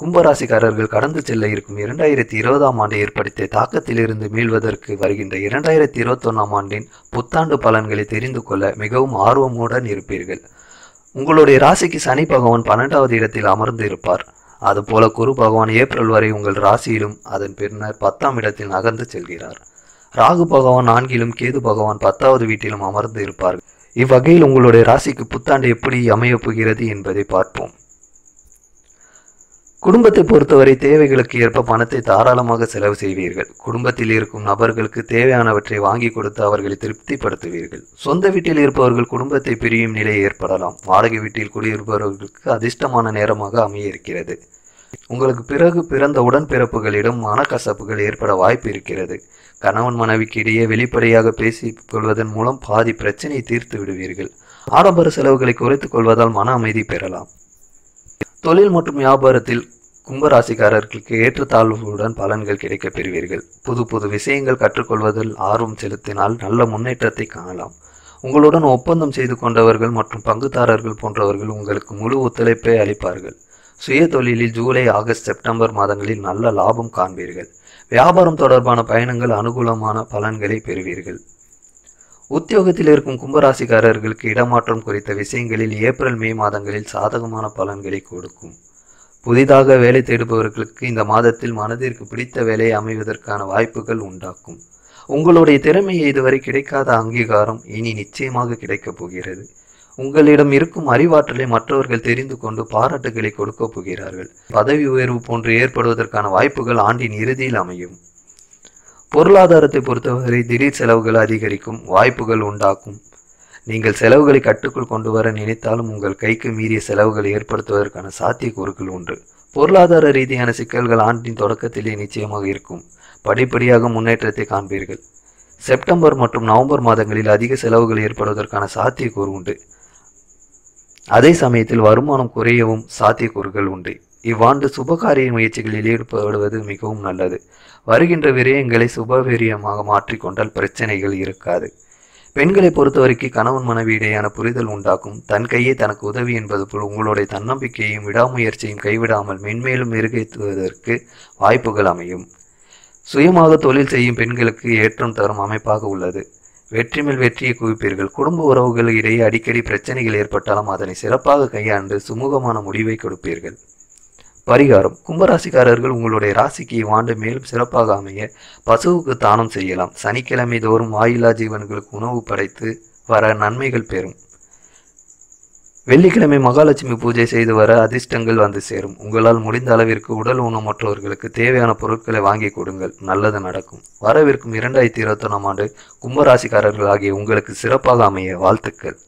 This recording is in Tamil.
கும்பராசிக்காரர்கள் கடந்து செல்ல இருக்கும் இரண்டாயிரத்தி இருபதாம் ஆண்டு ஏற்படுத்திய தாக்கத்திலிருந்து மீள்வதற்கு வருகின்ற இரண்டாயிரத்தி இருபத்தொன்னாம் ஆண்டின் புத்தாண்டு பலன்களை தெரிந்து கொள்ள மிகவும் ஆர்வமுடன் இருப்பீர்கள். உங்களுடைய ராசிக்கு சனி பகவான் பன்னெண்டாவது இடத்தில் அமர்ந்து இருப்பார். அதுபோல குரு பகவான் ஏப்ரல் வரை உங்கள் ராசியிலும் அதன் பின்னர் பத்தாம் இடத்தில் நகர்ந்து செல்கிறார். ராகு பகவான் நான்கிலும் கேது பகவான் பத்தாவது வீட்டிலும் அமர்ந்து இருப்பார்கள். இவ்வகையில் உங்களுடைய ராசிக்கு புத்தாண்டு எப்படி அமையப் போகிறது என்பதை பார்ப்போம். குடும்பத்தை பொறுத்தவரை தேவைகளுக்கு ஏற்ப பணத்தை தாராளமாக செலவு செய்வீர்கள். குடும்பத்தில் இருக்கும் நபர்களுக்கு தேவையானவற்றை வாங்கி கொடுத்து அவர்களை திருப்திப்படுத்துவீர்கள். சொந்த வீட்டில் இருப்பவர்கள் குடும்பத்தை பிரியும் நிலை ஏற்படலாம். வாடகை வீட்டில் குடியிருப்பவர்களுக்கு அதிர்ஷ்டமான நேரமாக அமைய இருக்கிறது. உங்களுக்கு பிறகு பிறந்த உடன்பிறப்புகளிடம் மனக்கசப்புகள் ஏற்பட வாய்ப்பு இருக்கிறது. கணவன் மனைவிக்கு இடையே வெளிப்படையாக பேசிக் கொள்வதன் மூலம் பாதி பிரச்சனையை தீர்த்து விடுவீர்கள். ஆடம்பர செலவுகளை குறைத்துக் கொள்வதால் மன அமைதி பெறலாம். தொழில் மற்றும் வியாபாரத்தில் கும்பராசிக்காரர்களுக்கு ஏற்றத்தாழ்வுகளுடன் பலன்கள் கிடைக்கப் பெறுவீர்கள். புது புது விஷயங்கள் கற்றுக்கொள்வதில் ஆர்வம் செலுத்தினால் நல்ல முன்னேற்றத்தை காணலாம். உங்களுடன் ஒப்பந்தம் செய்து கொண்டவர்கள் மற்றும் பங்குதாரர்கள் போன்றவர்கள் உங்களுக்கு முழு ஒத்துழைப்பை அளிப்பார்கள். சுய தொழிலில் ஜூலை ஆகஸ்ட் செப்டம்பர் மாதங்களில் நல்ல லாபம் காண்பீர்கள். வியாபாரம் தொடர்பான பயணங்கள் அனுகூலமான பலன்களை பெறுவீர்கள். உத்தியோகத்தில் இருக்கும் கும்பராசிக்காரர்களுக்கு இடமாற்றம் குறித்த விஷயங்களில் ஏப்ரல் மே மாதங்களில் சாதகமான பலன்களை கொடுக்கும். புதிதாக வேலை தேடுபவர்களுக்கு இந்த மாதத்தில் மனதிற்கு பிடித்த வேலையை அமைவதற்கான வாய்ப்புகள் உண்டாக்கும். உங்களுடைய திறமையை இதுவரை கிடைக்காத அங்கீகாரம் இனி நிச்சயமாக கிடைக்கப் போகிறது. உங்களிடம் இருக்கும் அறிவாற்றலை மற்றவர்கள் தெரிந்து கொண்டு பாராட்டுகளை கொடுக்கப் போகிறார்கள். பதவி உயர்வு போன்று ஏற்படுவதற்கான வாய்ப்புகள் ஆண்டின் இறுதியில் அமையும். பொருளாதாரத்தை பொறுத்தவரை திடீர் செலவுகள் அதிகரிக்கும் வாய்ப்புகள் உண்டாக்கும் நீங்கள் செலவுகளை கட்டுக்குள் கொண்டு வர நினைத்தாலும் உங்கள் கைக்கு மீறிய செலவுகளை ஏற்படுத்துவதற்கான சாத்தியக்கூறுகள் உண்டு. பொருளாதார ரீதியான சிக்கல்கள் ஆண்டின் தொடக்கத்திலே நிச்சயமாக இருக்கும். படிப்படியாக முன்னேற்றத்தை காண்பீர்கள். செப்டம்பர் மற்றும் நவம்பர் மாதங்களில் அதிக செலவுகள் ஏற்படுவதற்கான சாத்தியக்கூறு உண்டு. அதே சமயத்தில் வருமானம் குறையவும் சாத்தியக்கூறுகள் உண்டு. இவ்வாண்டு சுபகாரிய முயற்சிகளில் ஈடுபடுவது மிகவும் நல்லது. வருகின்ற விரயங்களை சுபவீரியமாக மாற்றிக்கொண்டால் பிரச்சனைகள் இருக்காது. பெண்களை பொறுத்தவரைக்கும் கணவன் மனைவி இடையான புரிதல் உண்டாக்கும் தன் கையே தனக்கு உதவி என்பது போல் உங்களுடைய தன்னம்பிக்கையையும் விடாமுயற்சியும் கைவிடாமல் மென்மேலும் மெருகேற்றுவதற்கு வாய்ப்புகள் அமையும். சுயமாக தொழில் செய்யும் பெண்களுக்கு ஏற்றம் தரும் அமைப்பாக உள்ளது. வெற்றி மேல் வெற்றியை குவிப்பீர்கள். குடும்ப உறவுகள் இடையே அடிக்கடி பிரச்சனைகள் ஏற்பட்டாலும் அதனை சிறப்பாக கையாண்டு சுமூகமான முடிவை கொடுப்பீர்கள். பரிகாரம். கும்பராசிக்காரர்கள் உங்களுடைய ராசிக்கு இவ்வாண்டு மேலும் சிறப்பாக அமைய பசுவுக்கு தானம் செய்யலாம். சனிக்கிழமை தோறும் வாயிலா ஜீவன்களுக்கு உணவு படைத்து வர நன்மைகள் பெறும். வெள்ளிக்கிழமை மகாலட்சுமி பூஜை செய்து வர அதிர்ஷ்டங்கள் வந்து சேரும். உங்களால் முடிந்த அளவிற்கு உடல் ஊனமற்றவர்களுக்கு தேவையான பொருட்களை வாங்கி கொடுங்கள். நல்லது நடக்கும். வரவிருக்கும் இரண்டாயிரத்தி இருபத்தொன்னாம் ஆண்டு கும்பராசிக்காரர்கள் ஆகிய உங்களுக்கு சிறப்பாக அமைய வாழ்த்துக்கள்.